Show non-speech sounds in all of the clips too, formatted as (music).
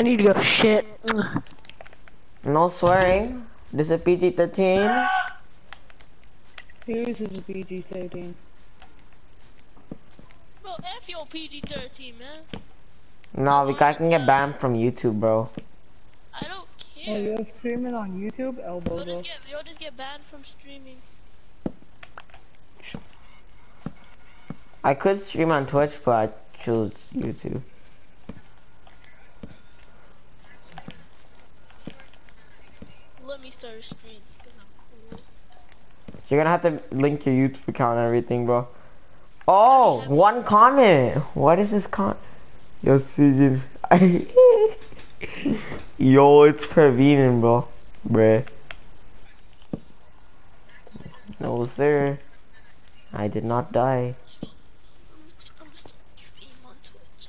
I need to go shit. No swearing. This is PG-13. Yours is PG-13. Bro, F your PG-13, man. No, we I can get banned from YouTube, bro. I don't Oh, care. you're streaming on YouTube? Elbow You'll just get you'll just get banned from streaming. I could stream on Twitch, but I choose YouTube. Let me start a stream because I'm cool. You're gonna have to link your YouTube account and everything, bro. Oh, one comment. What is this con? Yo, Sujen. (laughs) Yo, it's Pervinin, bro. Bruh. No, sir. I did not die. I'm just, I'm just stream on Twitch.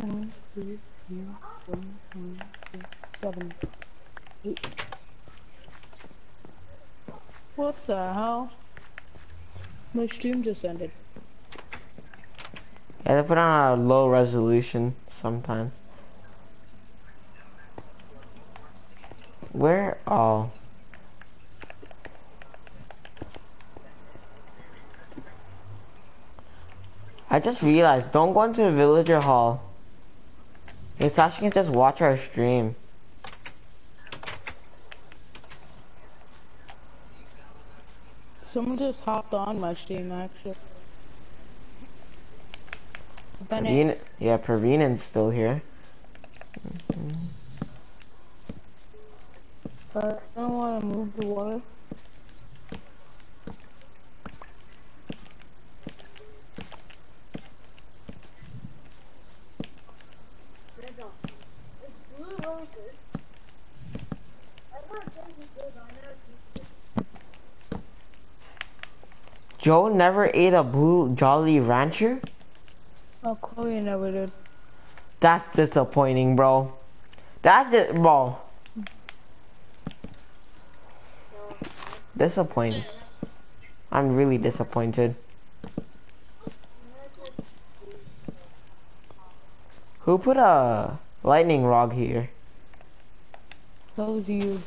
One, two, three, four, five, six, seven, eight. What the hell? My stream just ended. Yeah, they put on a low resolution sometimes. Where? Oh. I just realized, don't go into the villager hall. Sasha can just watch our stream. Someone just hopped on my stream actually. Bennett. Praveen, yeah, Praveen's still here. But I don't want to move the water. Joe never ate a blue Jolly Rancher? Oh, Chloe never did. That's disappointing, bro. That's it, bro. Disappointing. I'm really disappointed. Who put a lightning rod here? That was you.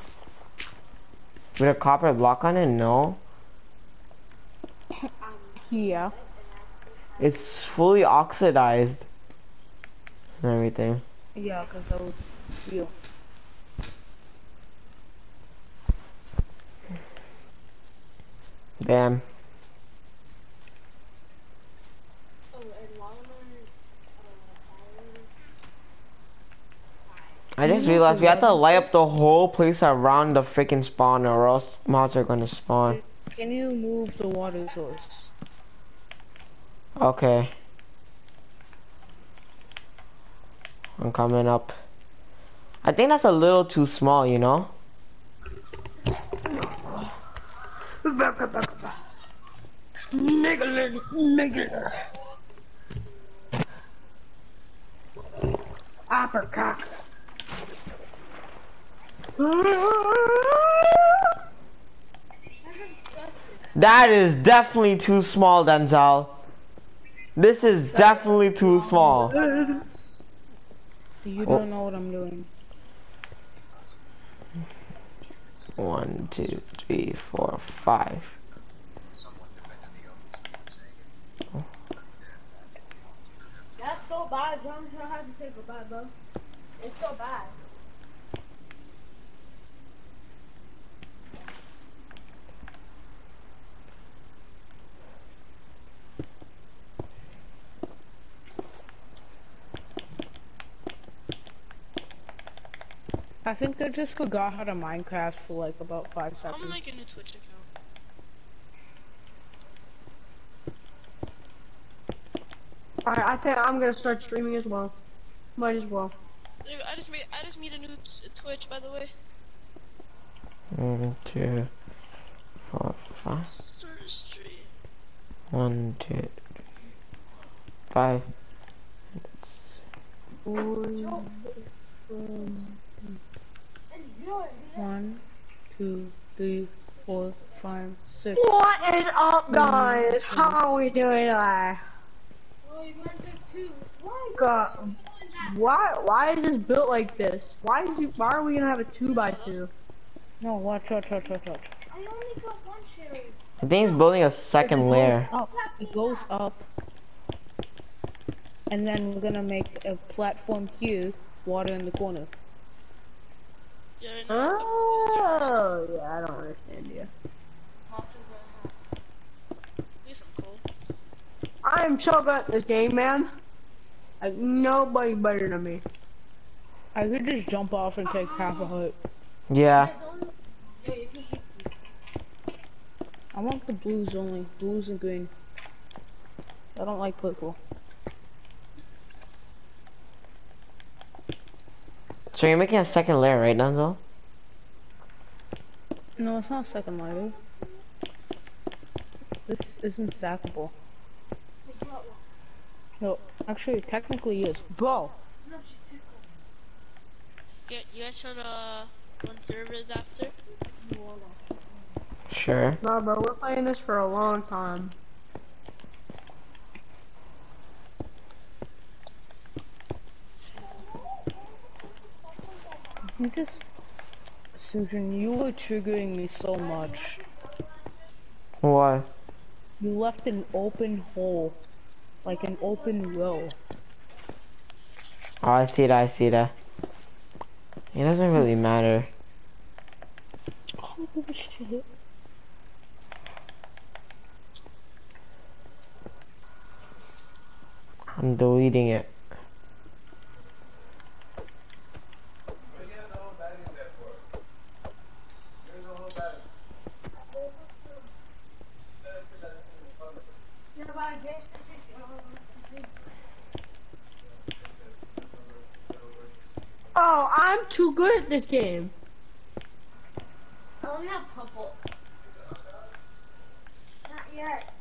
With a copper block on it? No. Yeah. It's fully oxidized. And everything. Yeah, because that was you. Damn. I just realized we have to light up the whole place around the freaking spawn or else mobs are gonna spawn. Can you move the water source? Okay. I'm coming up. I think that's a little too small, you know? Nigga, nigga. Uppercock. That is definitely too small, Denzel. This is definitely too small. You Oh. don't know what I'm doing. One, two, three, four, five. That's so bad, bro. I'm gonna have to say goodbye, bro. It's so bad. I think I just forgot how to Minecraft for like about five seconds. I'm seconds. gonna make a new Twitch account. Alright, I think I'm gonna start streaming as well. Might as well. There, I just made I just made a new t- Twitch by the way. One, two, four, five. Start stream. One, two, three, five. One, two, three, four, five, six. What is up, guys? How are we doing today? Oh, you went to two. God, why? Why is this built like this? Why is it? Why are we gonna have a two by two? No, watch, watch, watch, watch, watch. I only got one cherry. I think he's building a second It layer. Up. It goes up. And then we're gonna make a platform here, water in the corner. Yeah, right now. I'm just gonna start a Oh, yeah, I don't understand you. Need some coal. I am so good at this game, man. Like nobody better than me. I could just jump off and take half a hut. Yeah. There's only. Yeah, you can keep these. I want the blues only. Blues and green. I don't like purple. So you're making a second layer, right, Denzel? No, it's not second lighter. This isn't stackable. It's not one. No, actually, it technically is. Bro, No, she took one. Yeah, you guys should uh run servers after. Sure. No, bro, we're playing this for a long time. Just... Susan, you were triggering me so much. Why? You left an open hole. Like an open row. Oh, I see that, I see that. It doesn't really matter. I don't give a shit. I'm deleting it. Yeah, but I guess. Oh, I'm too good at this game. I only have purple. Not yet.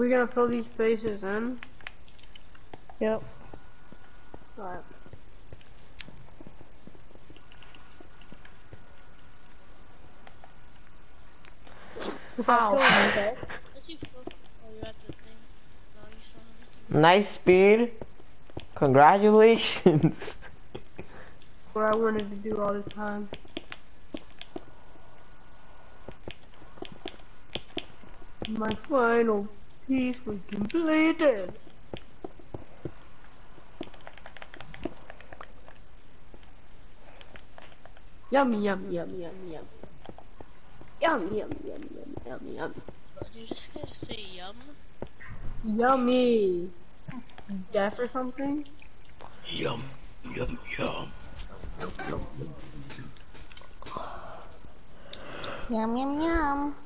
We gonna fill these spaces in? Yep. Alright. Ow. What's you for? Oh, you're at the thing. No, you saw everything. Nice speed. Congratulations. What I wanted to do all this time. My final piece was completed. Yummy, yummy, yummy, yummy, yummy. Yummy, yummy, yummy, yummy, yummy, yummy. Did you just gotta say yum? Yummy. Deaf or something? Yum, yum, yum. Yum yum yum.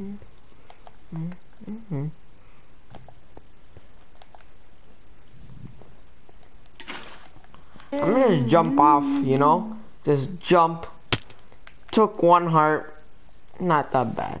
I'm gonna just jump off, you know? Just jump. Took one heart. Not that bad.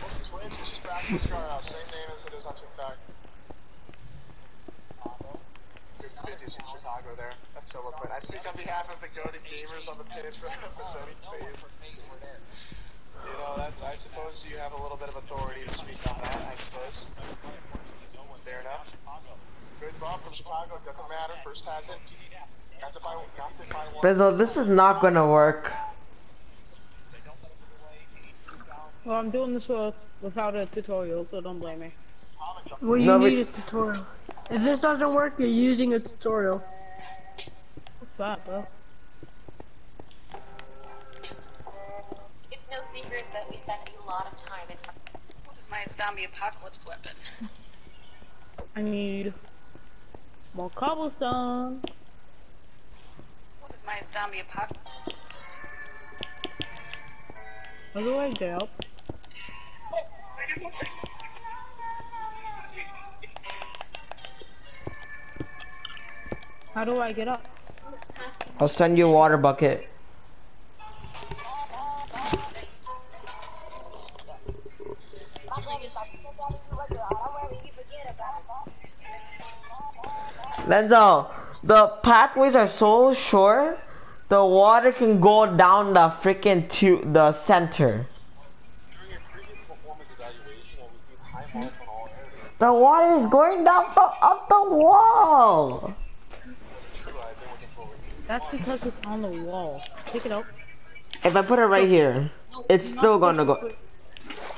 What's the Twitch? It's just Braxton Scar. Same name as it is on TikTok. Good vintage in Chicago there. That's so well. I speak on behalf of the goaded gamers on the page for, for Sony Phase. You know, that's, I suppose you have a little bit of authority to speak on that, I suppose. Fair enough. Good bump from Chicago, doesn't matter, first has it. Got to buy, got to buy one. Bizzle, this is not gonna work. Well, I'm doing this with, without a tutorial, so don't blame me. Well, you No, but- need a tutorial. If this doesn't work, you're using a tutorial. What's that, bro? It's no secret that we spent a lot of time in. What is my zombie apocalypse weapon? I need more cobblestone. What is my zombie apocalypse? How do I get up? How do I get up? I'll send you a water bucket. Lenzo, the pathways are so short, the water can go down the freaking to the center. The water is going down from up the wall. It's true, I've been looking forward to this. That's because it's on the wall. Take it out. If I put it right here, it's still gonna go.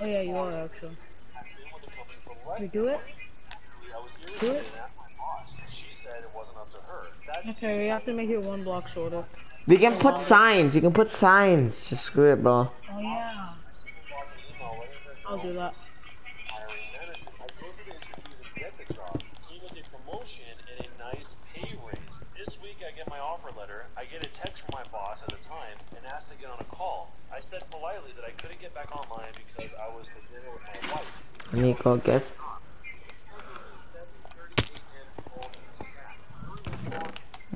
Oh yeah, you are actually. I've been with the company for less We do it? Do it? my boss. She said it wasn't up to her. That's Okay, we have to make it one block shorter. We can put signs. You can put signs. Just screw it, bro. Oh yeah. boss an email letting her I'll do that. Job. Came with a promotion and a nice pay raise. This week I get my offer letter. I get a text from my boss at the time and asked to get on a call. I said politely that I couldn't get back online because I was to dinner with my wife. Nico, get.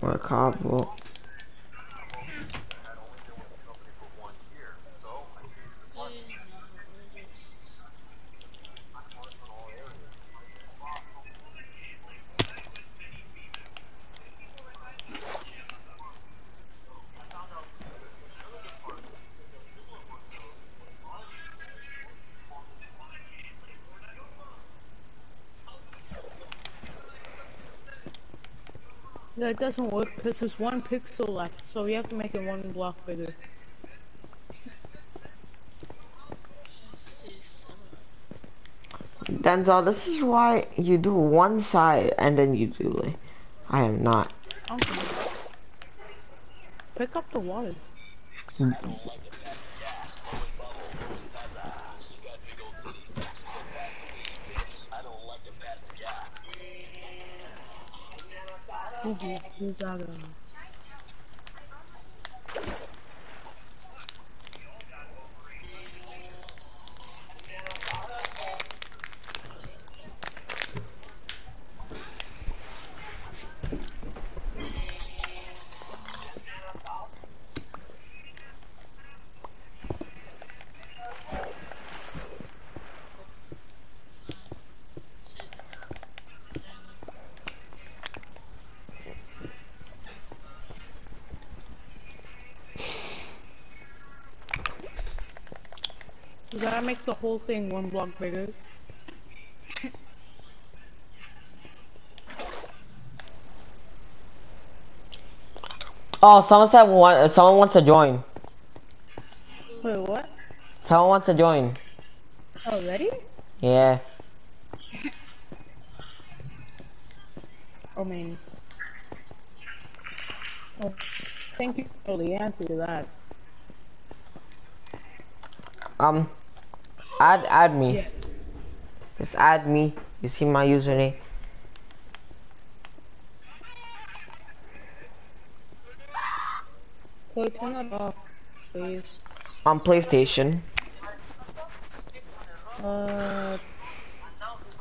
More cobble. That doesn't work because there's one pixel left, so we have to make it one block bigger. Denzel, this is why you do one side and then you do like. I am not. Okay. Pick up the water. Ooh, who's that? uh, You gotta make the whole thing one block bigger. Oh, someone said one. Someone wants to join. Wait, what? Someone wants to join. Oh, ready? Yeah. I mean, oh, thank you for the answer to that. Um, add add me. Yes. Just add me. You see my username? Chloe, turn that off, please. On PlayStation. Uh,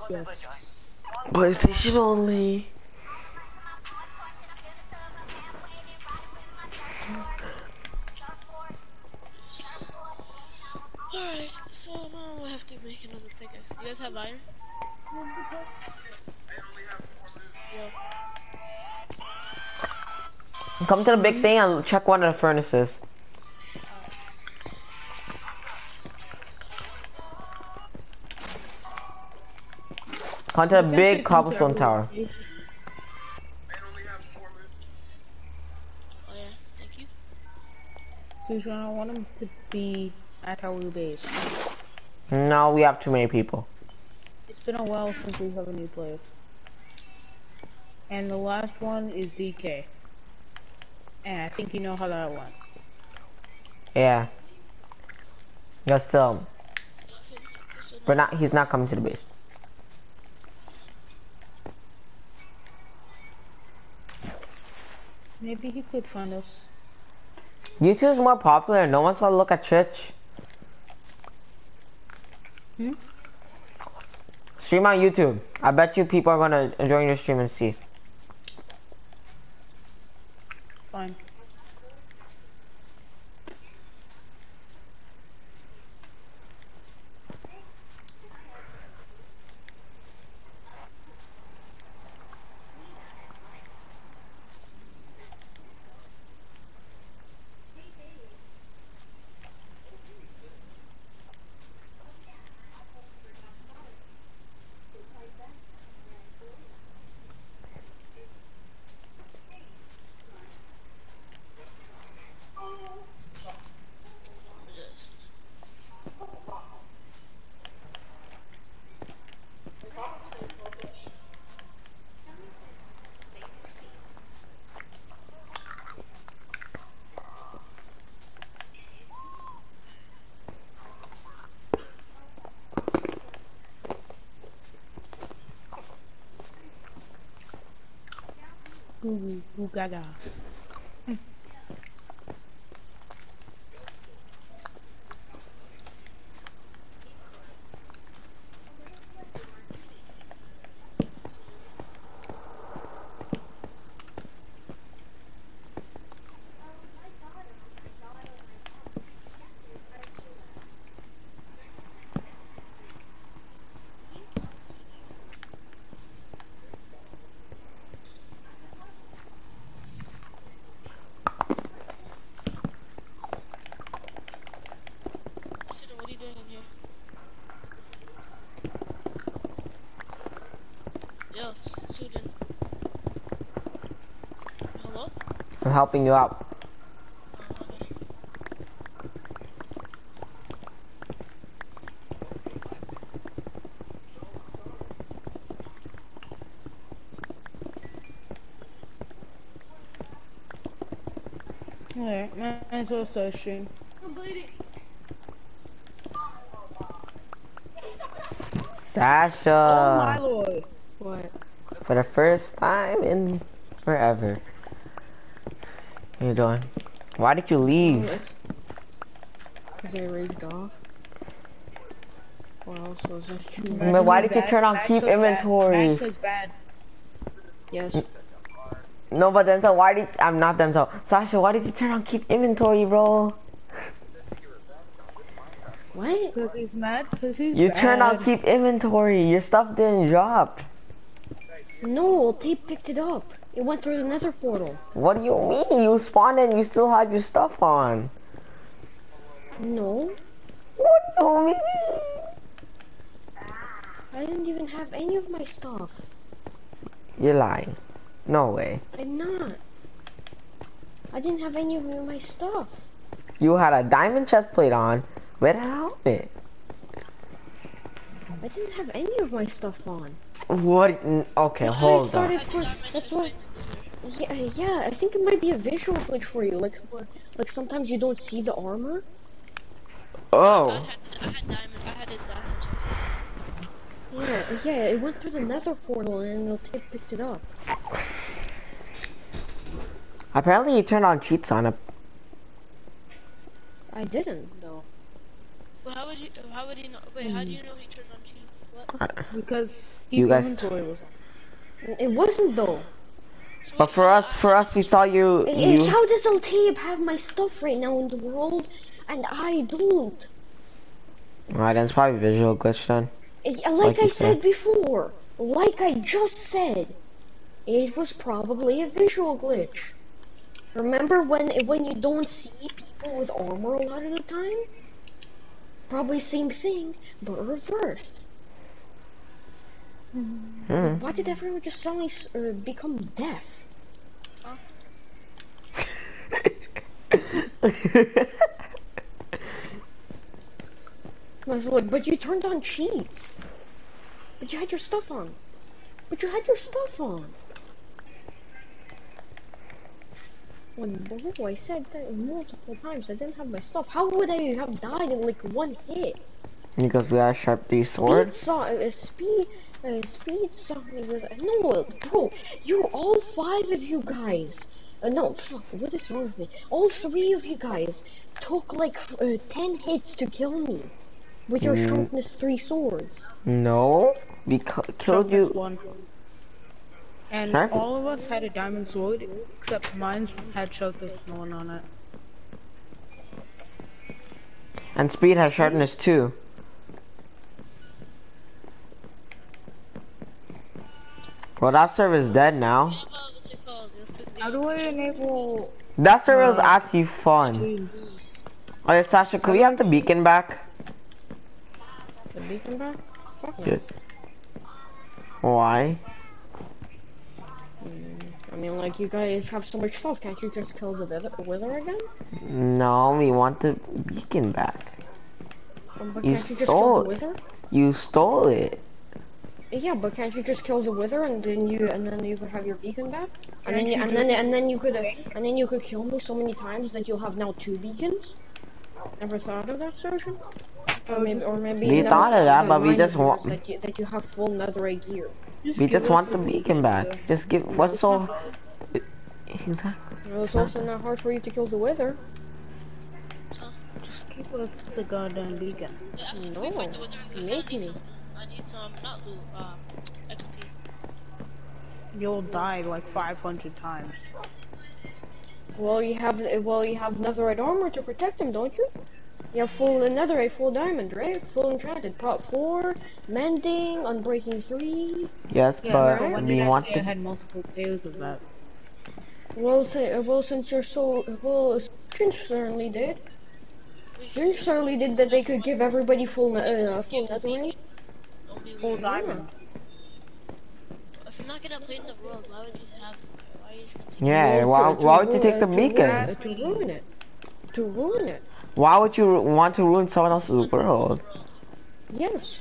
yes. PlayStation only. So now we'll have to make another pickaxe. Do you guys have iron? Yeah. Come to the big thing and check one of the furnaces. Come to the big cobblestone tower. Oh yeah, thank you. Susan, I want him to be at our base. No, we have too many people. It's been a while since we have a new player. And the last one is DK. And I think you know how that went. Yeah. Still, Okay, so, so but not. He's not coming to the base. Maybe he could find us. YouTube is more popular. No one's gonna look at Twitch. Hmm? Stream on YouTube. I bet you people are gonna join your stream and see. Fine. o Gaga. I'm helping you out. Alright, might as well start stream. Oh my Sasha, lord. What? for the first time in forever. How you doing? Why did you leave? Because I raged off. What else was I But why did you turn on keep inventory? Bad bad. Yes. No, but Denzel, why did I'm not Denzel. Sasha, why did you turn on keep inventory, bro? What? Because he's mad. Because he's You bad. turned on keep inventory. Your stuff didn't drop. No, tape picked it up. It went through the nether portal. What do you mean? You spawned and you still had your stuff on. No, What do you mean? I didn't even have any of my stuff. You're lying. No way. I'm not. I didn't have any of my stuff. You had a diamond chest plate on with a helmet. I didn't have any of my stuff on. What? Okay, That's hold on. started I for. That's why. Yeah, yeah. I think it might be a visual glitch for you. Like, like sometimes you don't see the armor. Oh. I Oh, had, I had diamond, I had a diamond. Yeah, yeah. It went through the Nether portal and the tip picked it up. apparently you turned on cheats on it. I didn't though. Well, how would you, how would he know, wait, how do you know he turned on cheats? What? Because You guys- inventory was on. It wasn't though. So But for us, for us, we saw you. You. How does Altaib have my stuff right now in the world, and I don't? Alright, then it's probably visual glitch then. Eh, Like, Like I said said. before, like I just said, it was probably a visual glitch. Remember when when you don't see people with armor a lot of the time? Probably same thing, but reversed. Hmm. Why did everyone just suddenly uh, become deaf? (laughs) Was what? But you turned on cheats. But you had your stuff on. But you had your stuff on. When I said that multiple times, I didn't have my stuff. How would I have died in like one hit? because we got a sharp D Speed sword. saw uh, speed uh, speed saw me with no bro. You all five of you guys. Uh, no, fuck, what is wrong with me? All three of you guys took like uh, ten hits to kill me with your Mm. sharpness three swords. No, we killed Sharpness you. One. And Huh? all of us had a diamond sword, except mine had sharpness one on it. And speed has sharpness too. Well, that server's dead now. How about, what's it called? Let's take the- How do I enable That server was actually fun. Okay, Sasha, could we have the beacon back? The beacon back? Fuck yeah. Good. Why? I mean, like you guys have so much stuff. Can't you just kill the wither, wither again? No, we want the beacon back. Um, But You can't you just stole kill it. the wither? You stole it. Yeah, but can't you just kill the wither and then you and then you could have your beacon back? And then Can't you, you and then and then you could uh, and then you could kill me so many times that you'll have now two beacons. Never thought of that solution? Or maybe or maybe We no, thought of that, but we just want- that you, that you have full netherite gear. We just want the the beacon back. Just give. What's so? Exactly. Well, it's also not hard for you to kill the wither. Just give us the goddamn beacon. Wait, actually, we No, fight the wither? I make need me. some, I need some, not loot, um, XP. You'll die like 500 times. Well, you have well you have netherite armor to protect him, don't you? You have full netherite, full diamond, right? Full enchanted, prot four, mending, unbreaking three. Yes, Yeah, but but when we want to. say I had multiple pairs of that? Well, say, uh, well, since you're so well, Sinch certainly did. Wait, Sinch certainly did that they could give everybody full ne- uh, full netherite. Full diamond. If you're not gonna play in the world, why would you have to? Why are you just gonna take Yeah, why, to- to why would you take the beacon? to ruin it. To ruin it. Why would you want to ruin someone else's mm-hmm. world? Yes,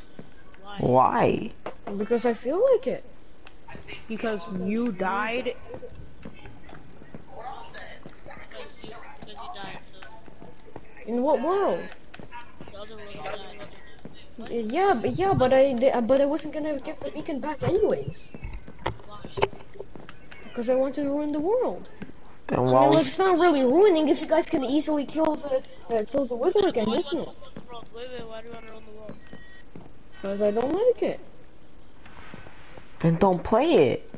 Why? Why? because I feel like it. Because you died. Because you, because you died, so In what world? the other world you died. So. What? Yeah, but yeah, but I uh, but I wasn't gonna give the beacon back anyways. Because I wanted to ruin the world. Then I mean, like, it's not really ruining if you guys can easily kill the uh, kill the wither again, Why isn't it? want to run the world? Wait, wait, why do you want to run the world? Because I don't like it. then don't play it.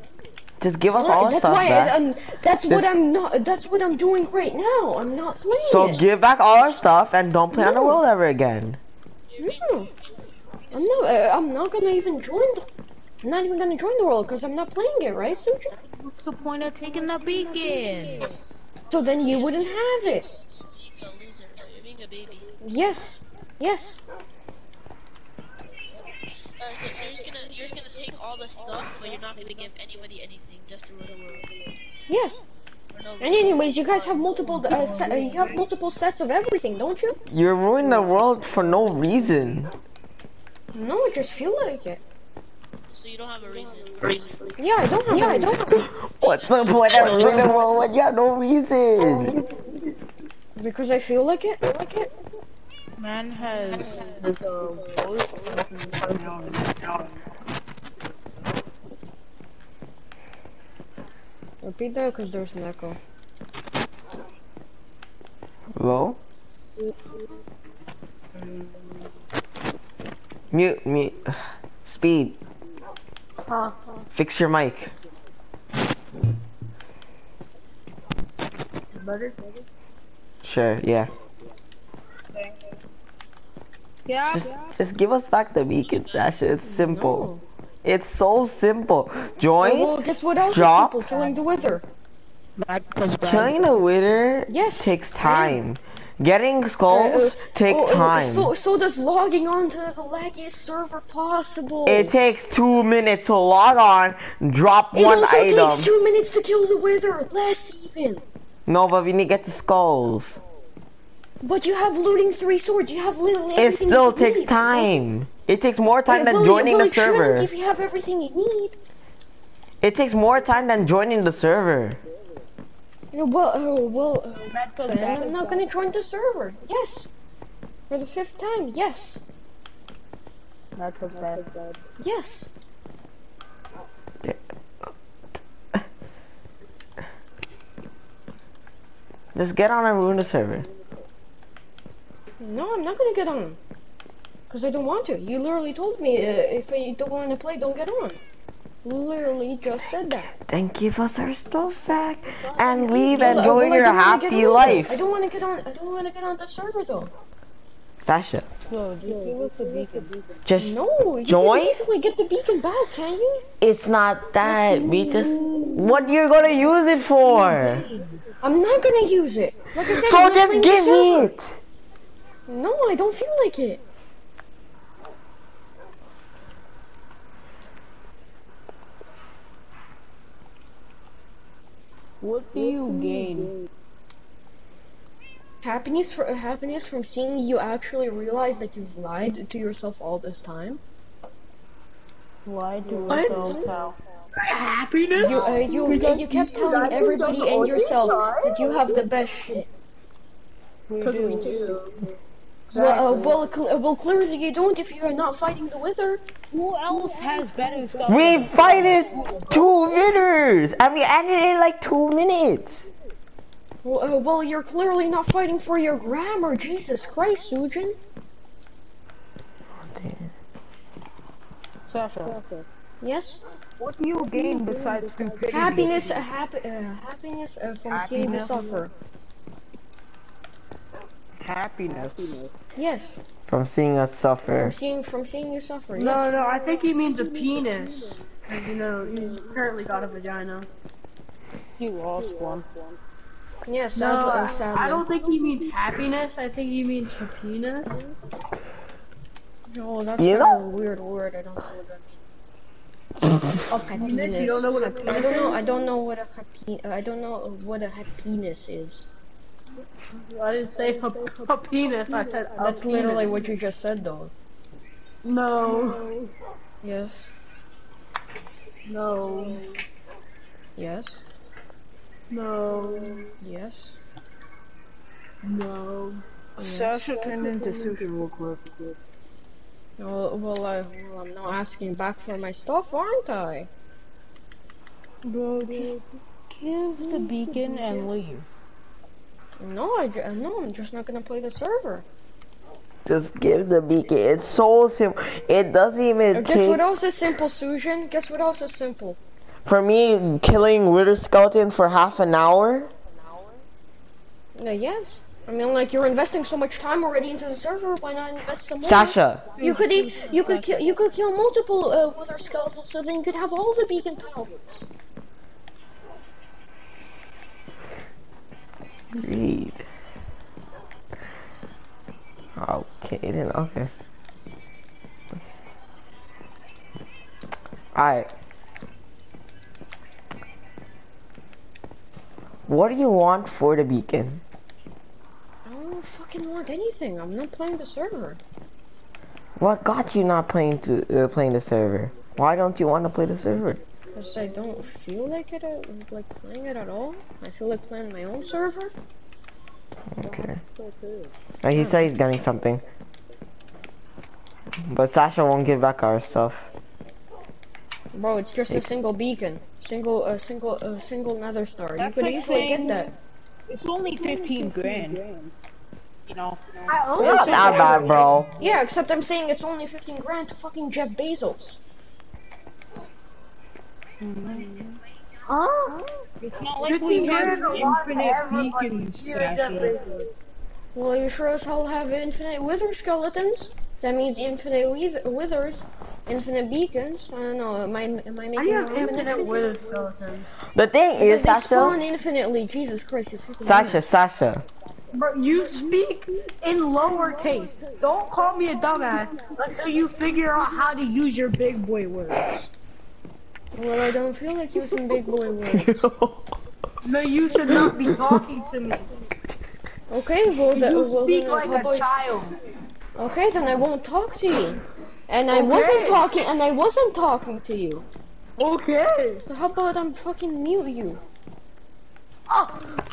Just give us Right, all our that's stuff why back. I, am that's what I'm not. That's what I'm doing right now. I'm not playing so it. give back all our stuff and don't play on the No. world ever again. No, I'm not. Uh, I'm not gonna even join. The, I'm not even gonna join the world because I'm not playing it, right, Suja? What's the point of taking the beacon? So then you wouldn't have it. You're being a loser. You're being a baby. Yes, yes. Uh, so, so you're just gonna you're just gonna take all the stuff, but you're not gonna give anybody anything, just to run the world. Yes. No And anyways, you guys have multiple. Uh, se- uh, you have multiple sets of everything, don't you? You're ruining the world for no reason. No, I just feel like it. So you don't have a reason. Yeah, I don't have. Yeah, I don't. Have, (laughs) What's the point of living world when you have no reason? because I feel like it. Like it. Man has the most personality. Repeat that because there's an echo. Hello? Mm. Mute, mute. (sighs) Speed. Huh? Fix your mic. Better? Sure, yeah. Yeah. Just, just give us back the beacon, Sasha. It's simple. It's so simple. Join, Well, guess what else drop. is simple? Killing the wither. That goes killing the wither Yes. takes time. Getting skulls Uh, take oh, oh, time. So, so does logging on to the laggiest server possible. It takes two minutes to log on, drop It one also takes two minutes to kill the wither. Less even. No, but we need to get the skulls. But you have looting three swords. You have literally It still takes need. time. It takes more time Uh, than joining the it server. If you have everything you need. It takes more time than joining the server. Yeah, Well, uh, well, uh, That goes then. I'm not gonna join the server. Yes. For the fifth time, yes. That goes back. Yes. Just get on and ruin the server. No, I'm not gonna get on. Because I don't want to. You literally told me uh, if I don't want to play, don't get on. Literally just said that. Then give us our stuff back and leave Well, and enjoy well, your don't wanna get happy life. I don't want to get on. I don't want to get on the server though. Sasha, Yo, just give us a beacon. just No, you Join? can easily get the beacon back, can you? it's not that. We mm. just what you're gonna use it for. I'm not gonna use it. Like I said, So just give it. No, I don't feel like it. What do you gain? Happiness for happiness from seeing you actually realize that you've lied to yourself all this time. Lie to What? yourself how? Happiness? You uh, you you kept telling everybody and yourself that you have the best shit. We Because we do. Do. Well, uh, well, cl- uh, well, clearly you don't if you're not fighting the wither. Who else has better stuff? We than- fighted two winners and we ended in like two minutes. Well, uh, well, you're clearly not fighting for your grammar. Jesus Christ, Sujen. Sasha, Yes. what do you gain besides stupidity? Happiness, uh, happy, uh, happiness uh, from seeing you Happiness. suffer. Happiness. Yes. From seeing us suffer. From seeing from seeing you suffer. No, yes. no, I think he means a penis. 'Cause, you know, he's currently got a vagina. You lost one. Yes. No, sadly, I, sadly. I don't think he means happiness. I think he means her penis. No, that's You kind know- of a weird word. I don't know what that means. A penis? You don't know what a penis I don't know. is? I don't know what a happy. I don't know what a happiness is. I didn't say a, a penis. I said a That's literally what you just said, though. No. Yes. No. Yes. No. Yes. No. Sasha turned into sushi real quick. Well, well, I, well, I'm not asking back for my stuff, aren't I? Bro, just give the beacon and leave. No, I no, I'm just not gonna play the server. Just give the beacon. It's so simple. It doesn't even Guess take what else is simple, Sujen? Guess what else is simple? for me killing Wither Skeleton for half an hour. Uh, yes. I mean, like you're investing so much time already into the server. Why not invest some more? Sasha, You could e- you could kill you could kill multiple uh, wither skeletons, so then you could have all the beacon powers. Read. Okay then. Okay. Alright. What do you want for the beacon? I don't fucking want anything. I'm not playing the server. What got you not playing to uh, playing the server? Why don't you want to play the server? Because I don't feel like it, uh, like playing it at all. I feel like playing my own server. Okay. Uh, he said he's getting something. But Sasha won't give back our stuff. Bro, it's just a single beacon. Single, a single, a single nether star. That's you could like easily saying- get that. It's only 15 grand. You know. I It's only not that bad, bro. Yeah, except I'm saying it's only 15 grand to fucking Jeff Bezos. Huh? It's not like we have infinite beacons, Sasha. Well, you sure as hell have infinite wither skeletons. That means infinite with- withers, infinite beacons. I don't know. Am I am I making I making have infinite that? wither skeletons. The thing is, They is, spawn Sasha, infinitely. Jesus Christ, you freaking Sasha, Sasha. Bro, you speak in lowercase. Don't call me a dumbass until you figure out how to use your big boy words. Well, I don't feel like using big boy (laughs) words. No, you should not be talking to me. Okay, well, the, You well speak then, like a about- child. Okay, then I won't talk to you. And I Okay. wasn't talking, and I wasn't talking to you. Okay. So how about I'm fucking mute you? Oh,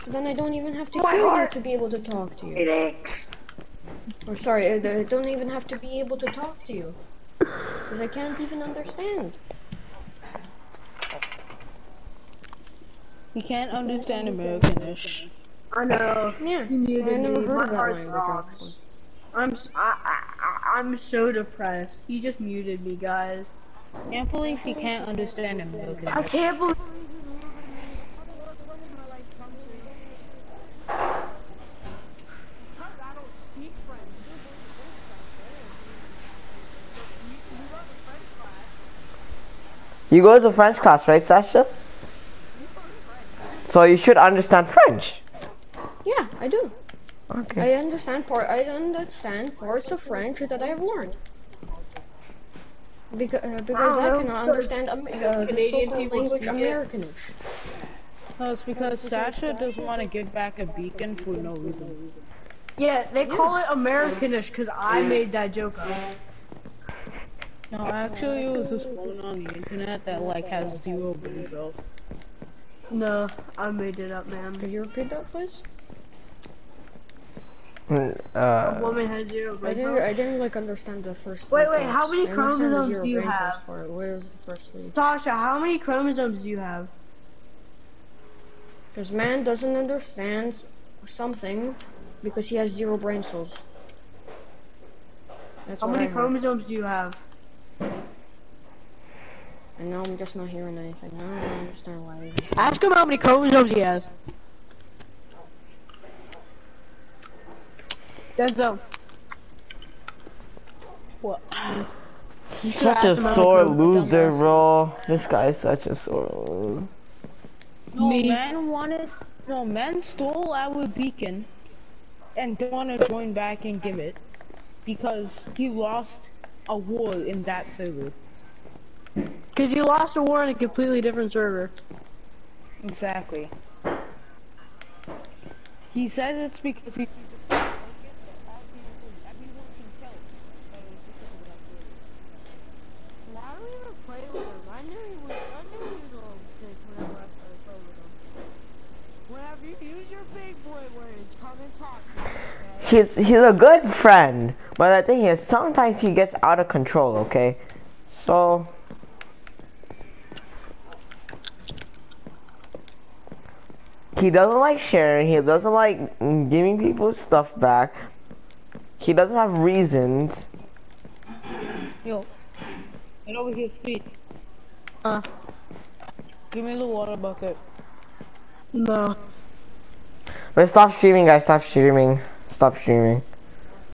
So then I don't even have to My hear you to be able to talk to you. it aches. Or sorry, I I don't even have to be able to talk to you. Because I can't even understand. He can't understand Americanish. I know. Yeah, You muted I never me. heard My of that heart language throbs. actually. I'm s- I, I, I, I'm so depressed. He just muted me, guys. Can't believe he can't understand Americanish. I can't believe. You go to French class, right, Sasha? So you should understand French. Yeah, I do. Okay. I understand part. I understand parts of French that I have learned. Because uh, because I, know, cannot so understand um, uh, the Canadian so-called language speak. Americanish. No, it's because Sasha doesn't want to give back a beacon for no reason. Yeah, they call it Americanish because I made that joke up. No, actually, it was this woman on the internet that like has zero brain cells. No, I made it up, man. Could you repeat that, please? Mm, A Uh, woman has zero I didn't. I didn't like understand the first. Wait, three wait, how many I understand the chromosomes do you have? part. What is the first three? Sasha, how many chromosomes do you have? Because man doesn't understand something because he has zero brain cells. That's How many I heard. chromosomes do you have? And now I'm just not hearing anything. Now I don't understand why. he's- Ask him how many chromosomes he has. Denzo. What? You should such a him how many sore loser, bro. This guy is such a sore loser. No, Me. man wanted. No, man stole our beacon and don't want to join back and give it because he lost a war in that server. Cause you lost a war on a completely different server. Exactly. He said it's because he. Why do we play with him? I knew he was. I knew he was a little bitch whenever I started playing with him. Whenever you use your big boy words, come and talk to me. He's he's a good friend, but the thing is, sometimes he gets out of control. Okay, so he doesn't like sharing. He doesn't like giving people stuff back. He doesn't have reasons. Yo, get over here, speed. Uh, Give me the water bucket. no. But stop streaming, guys. Stop streaming. Stop streaming.